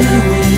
do we